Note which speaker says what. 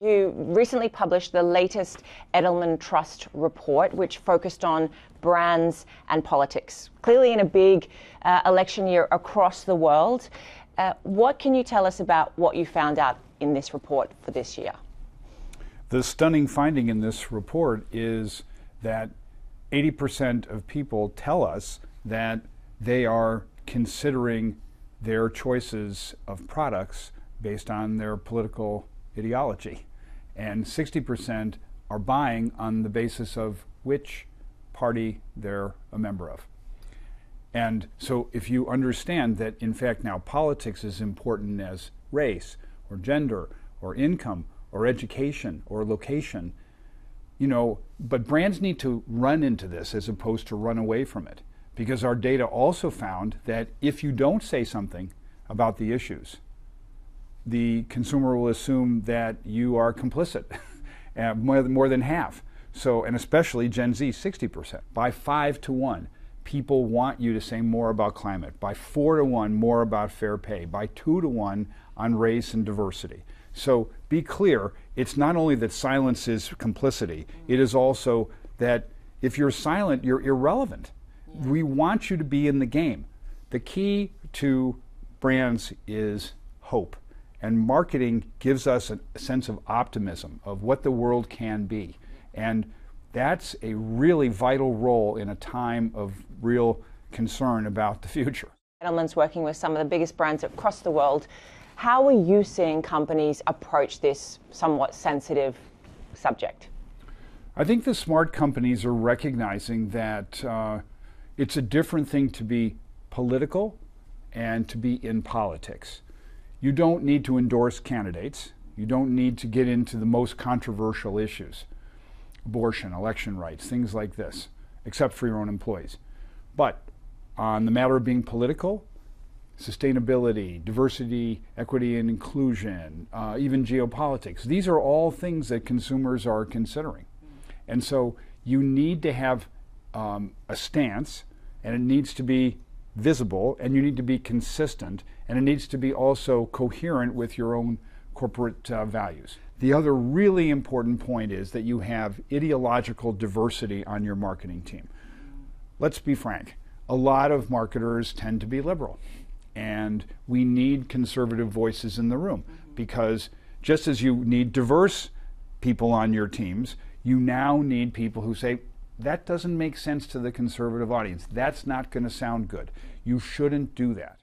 Speaker 1: You recently published the latest Edelman Trust report, which focused on brands and politics. Clearly, in a big uh, election year across the world, uh, what can you tell us about what you found out in this report for this year?
Speaker 2: The stunning finding in this report is that 80% of people tell us that they are considering their choices of products based on their political ideology and 60% are buying on the basis of which party they're a member of. And so, if you understand that, in fact, now politics is important as race or gender or income or education or location, you know, but brands need to run into this as opposed to run away from it. Because our data also found that if you don't say something about the issues, the consumer will assume that you are complicit, uh, more, than, half. So, and especially Gen Z, 60%. By five to one, people want you to say more about climate. By four to one, more about fair pay. By two to one, on race and diversity. So be clear, it's not only that silence is complicity, it is also that if you're silent, you're irrelevant. Yeah. We want you to be in the game. The key to brands is hope. And marketing gives us a sense of optimism of what the world can be. And that's a really vital role in a time of real concern about the future.
Speaker 1: Edelman's working with some of the biggest brands across the world. How are you seeing companies approach this somewhat sensitive subject?
Speaker 2: I think the smart companies are recognizing that uh, it's a different thing to be political and to be in politics. You don't need to endorse candidates. You don't need to get into the most controversial issues abortion, election rights, things like this, except for your own employees. But on the matter of being political, sustainability, diversity, equity, and inclusion, uh, even geopolitics, these are all things that consumers are considering. And so you need to have um, a stance, and it needs to be visible and you need to be consistent and it needs to be also coherent with your own corporate uh, values. The other really important point is that you have ideological diversity on your marketing team. Let's be frank, a lot of marketers tend to be liberal, and we need conservative voices in the room because just as you need diverse people on your teams, you now need people who say, that doesn't make sense to the conservative audience. That's not going to sound good. You shouldn't do that.